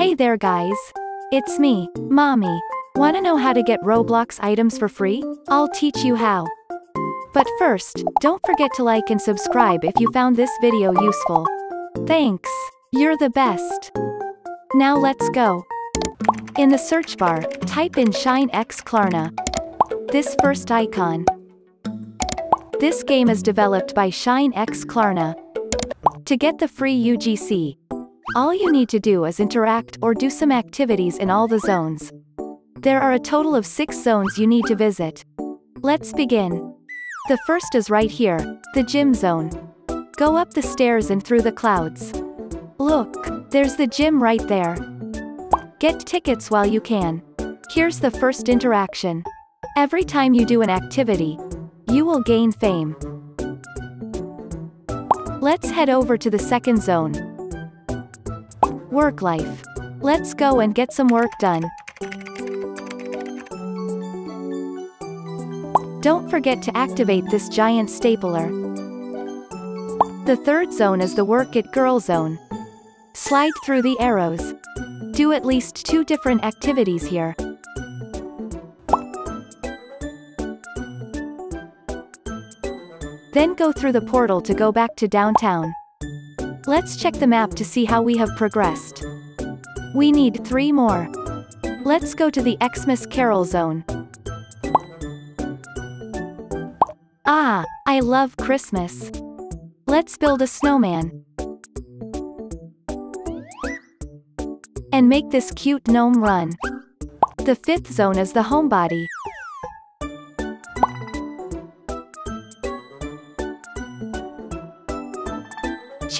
Hey there guys. It's me, Mami. Wanna know how to get Roblox items for free? I'll teach you how. But first, don't forget to like and subscribe if you found this video useful. Thanks. You're the best. Now let's go. In the search bar, type in Shein X Klarna. This first icon. This game is developed by Shein X Klarna. To get the free UGC, all you need to do is interact or do some activities in all the zones. There are a total of six zones you need to visit. Let's begin. The first is right here, the gym zone. Go up the stairs and through the clouds. Look, there's the gym right there. Get tickets while you can. Here's the first interaction. Every time you do an activity, you will gain fame. Let's head over to the second zone. Work life. Let's go and get some work done. Don't forget to activate this giant stapler. The third zone is the Work It Girl zone. Slide through the arrows. Do at least two different activities here. Then go through the portal to go back to downtown. Let's check the map to see how we have progressed. We need three more. Let's go to the Xmas Carol zone. Ah, I love Christmas. Let's build a snowman. And make this cute gnome run. The fifth zone is the homebody.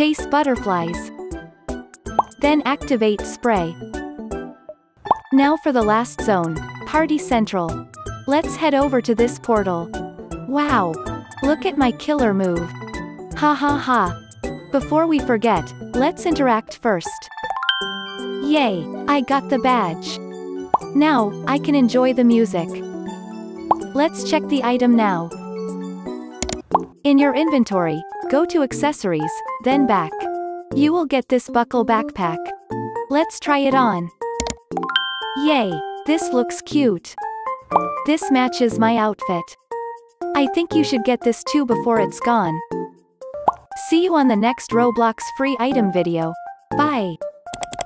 Chase butterflies. Then activate spray. Now for the last zone, Party Central. Let's head over to this portal. Wow! Look at my killer move. Ha ha ha. Before we forget, let's interact first. Yay, I got the badge. Now, I can enjoy the music. Let's check the item now. In your inventory, go to accessories, then back. You will get this buckle backpack. Let's try it on. Yay, this looks cute. This matches my outfit. I think you should get this too before it's gone. See you on the next Roblox free item video. Bye.